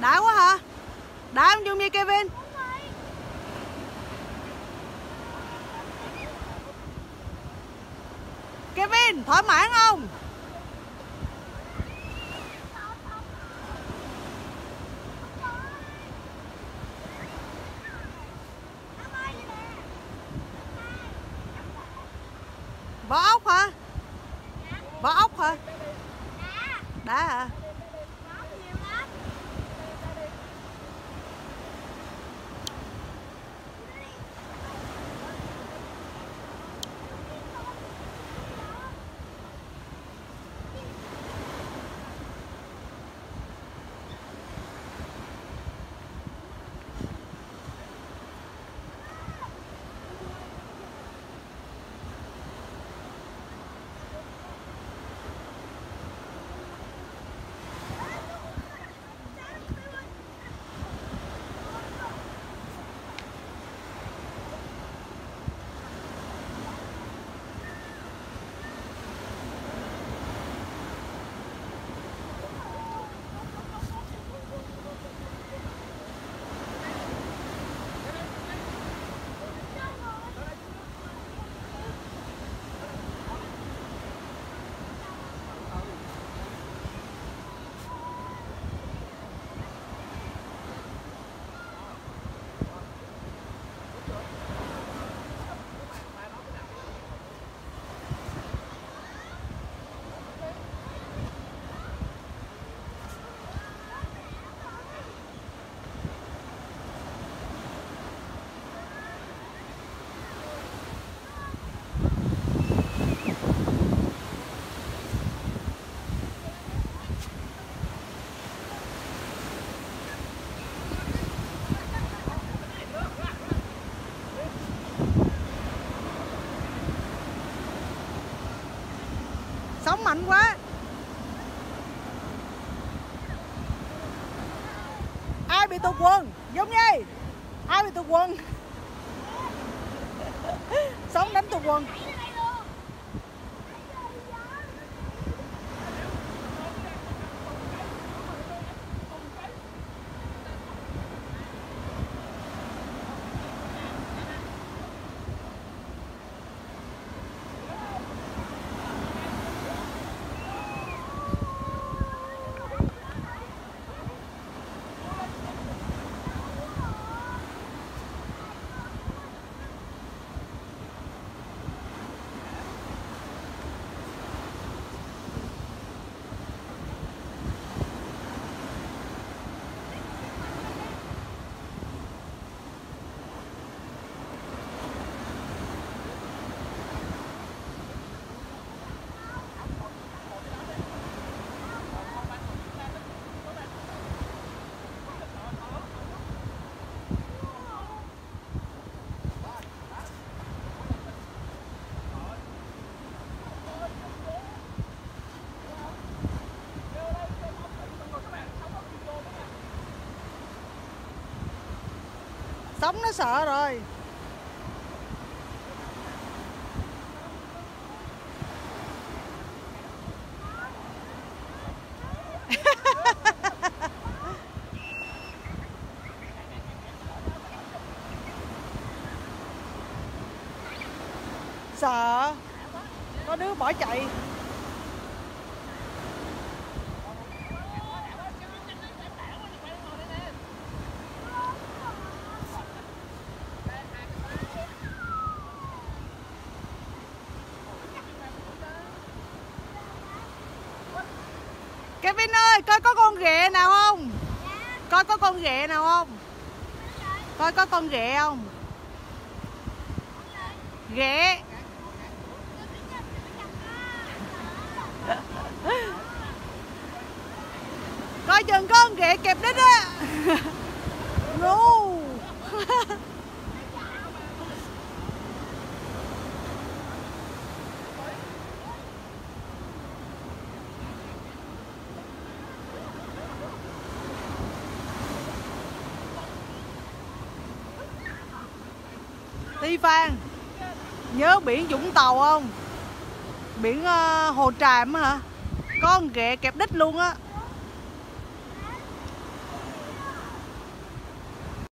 đã quá hả? Đã không Dung Nhi Kevin. Kevin, thỏa mãn không? Vỏ ốc hả? Vỏ ốc hả? Đá hả? Mạnh quá. Ai bị tụt quần? Giống như, ai bị tụt quần? Sống đánh tụt quần. Sóng nó sợ rồi. Sợ. Có đứa bỏ chạy. Kevin ơi coi có con ghẹ nào không? Coi có con ghẹ nào không? Coi có con ghẹ không? Ghẹ coi chừng con ghẹ kẹp đít á. Ngu đi Phan Nhớ biển Vũng Tàu không? Biển uh, Hồ Tràm á hả? Có con ghẹ kẹp đít luôn á